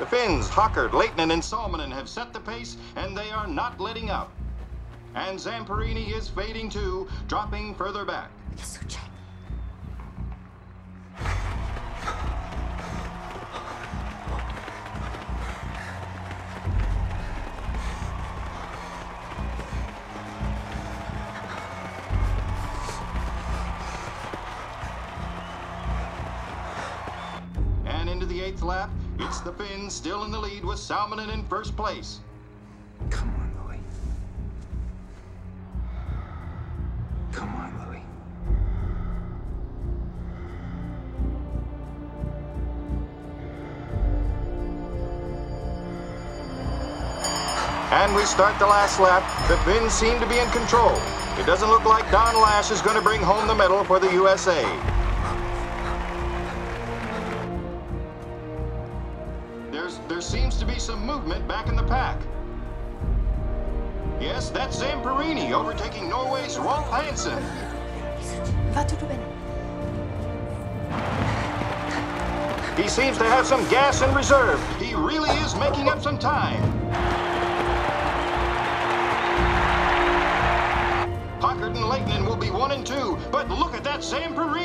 The Finns, Höckert, Lehtinen, and Salminen have set the pace, and they are not letting up. And Zamperini is fading too, dropping further back. And into the eighth lap, it's the Finns still in the lead with Salminen in first place. Come on, Louis. Come on, Louis. And we start the last lap. The Finns seem to be in control. It doesn't look like Don Lash is going to bring home the medal for the USA. There seems to be some movement back in the pack. Yes, that's Zamperini overtaking Norway's Rolf Hansen. Va tutto bene. He seems to have some gas in reserve. He really is making up some time. Höckert and Lehtinen will be one and two, but look at that Zamperini.